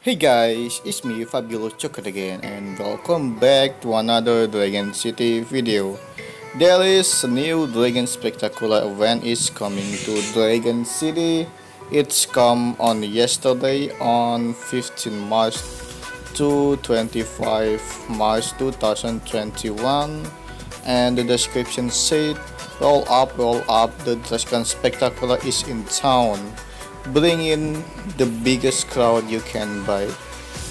Hey guys, it's me Fabulous Chocolate again and welcome back to another Dragon City video. There is a new Dragon Spectacular event is coming to Dragon City. It's come on yesterday on 15 March to 25 March 2021 and the description said roll up roll up the Dragon Spectacular is in town bring in the biggest crowd you can buy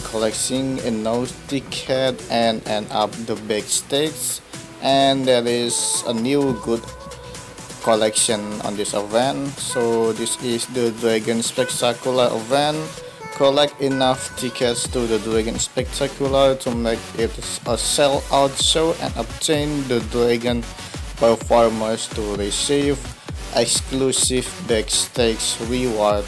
collecting a nose ticket and end up the big stakes and there is a new good collection on this event. So this is the dragon spectacular event. Collect enough tickets to the dragon spectacular to make it a sell-out show and obtain the dragon performers to receive exclusive backstage reward.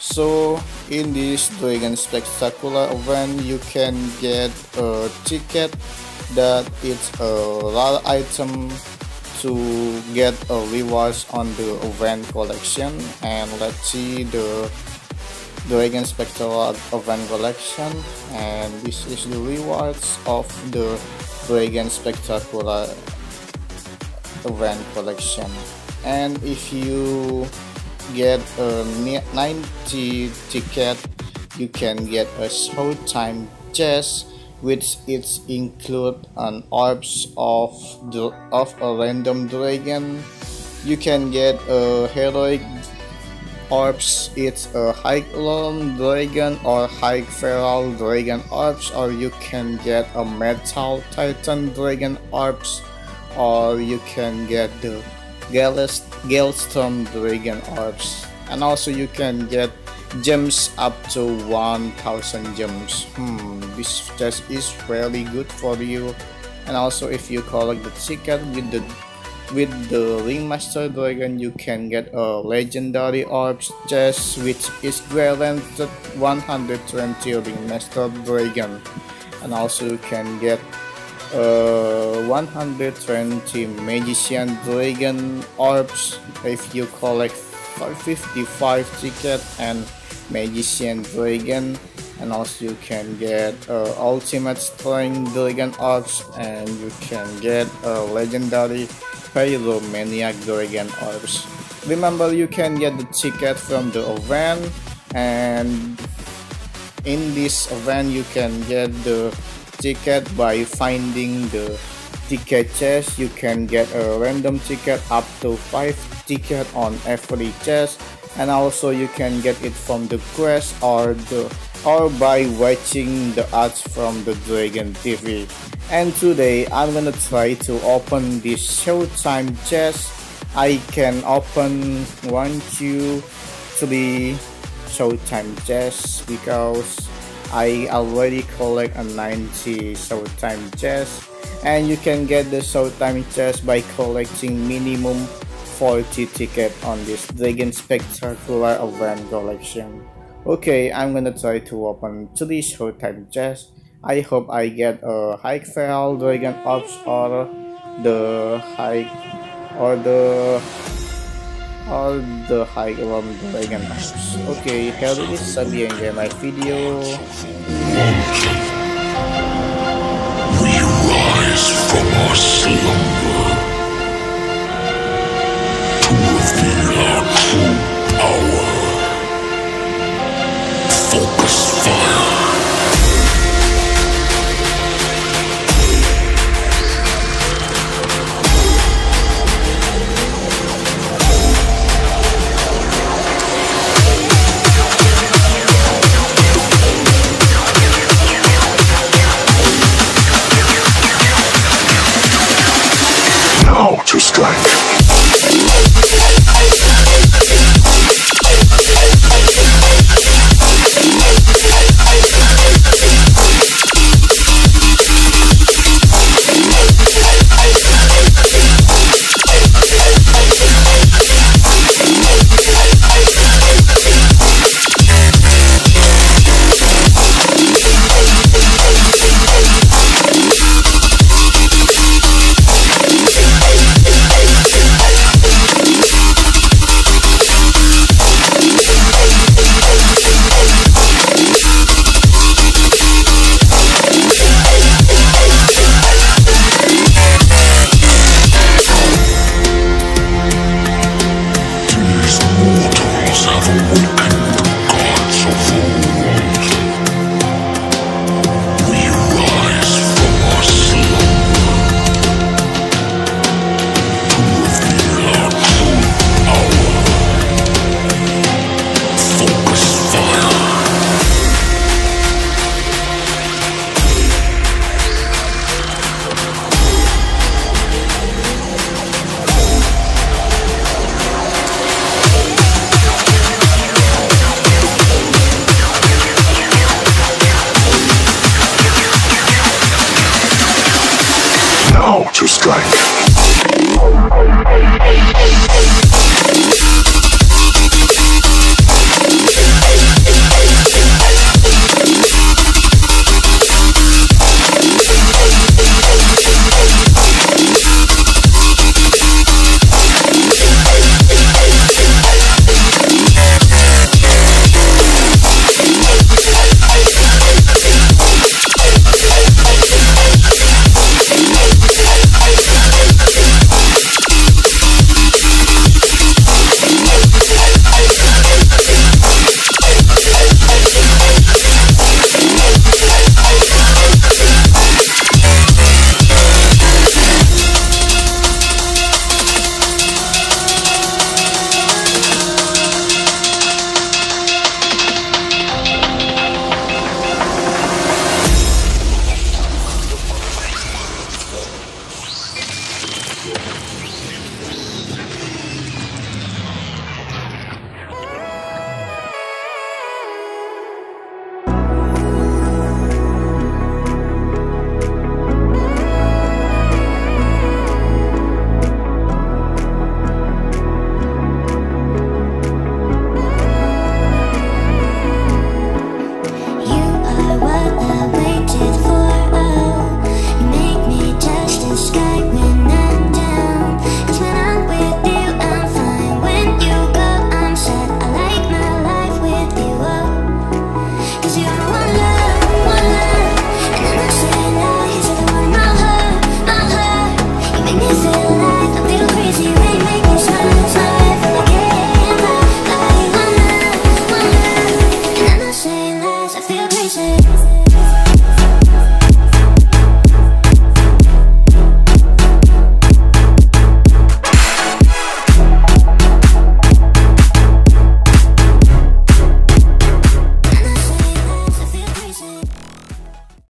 So in this Dragon Spectacular event you can get a ticket that it's a rare item to get a rewards on the event collection and let's see the Dragon Spectacular event collection and this is the rewards of the Dragon Spectacular event collection and if you get a 90 ticket you can get a showtime chest which it include an orbs of the of a random dragon. You can get a heroic orbs it's a high lion dragon or high feral dragon orbs or you can get a metal titan dragon orbs or you can get the Galestorm Dragon Orbs and also you can get gems up to 1000 gems. Hmm this chest is really good for you. And also if you collect the ticket with the with the ringmaster dragon you can get a legendary orbs chest which is granted 120 ringmaster dragon. And also you can get uh, 120 magician dragon orbs if you collect 55 ticket and magician dragon and also you can get uh, ultimate strength dragon orbs and you can get a legendary pyromaniac dragon orbs. Remember you can get the ticket from the event and in this event you can get the ticket by finding the ticket chest you can get a random ticket up to 5 ticket on every chest and also you can get it from the quest or the or by watching the ads from the Dragon TV. And today I'm gonna try to open this Showtime chest. I can open one, two, three Showtime chests because I already collect a 90 Showtime chest and you can get the Showtime chest by collecting minimum 40 ticket on this Dragon Spectacular event collection. Okay, I'm gonna try to open 3 Showtime chest. I hope I get a High Feral Dragon Ops or the High or the all the high around dragon maps. Okay, here is. Sabi enjoy my video. We rise from our slumber Now to strike.